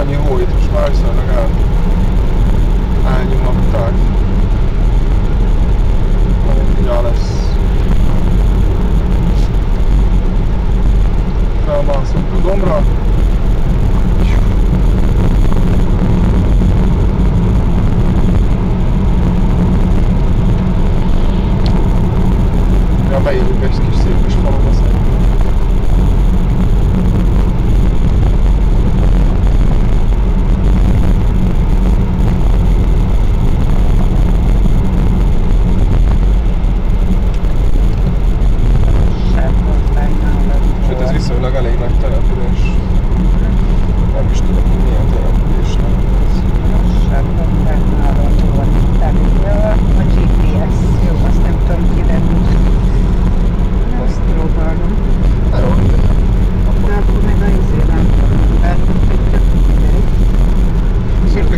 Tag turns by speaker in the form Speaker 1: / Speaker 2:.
Speaker 1: ani hojt, most már viszonylag el elnyomották. Majd mindjárt lesz. Felmászunk a gombra. Ja, beírjuk egy kis szép és faluba szerintem.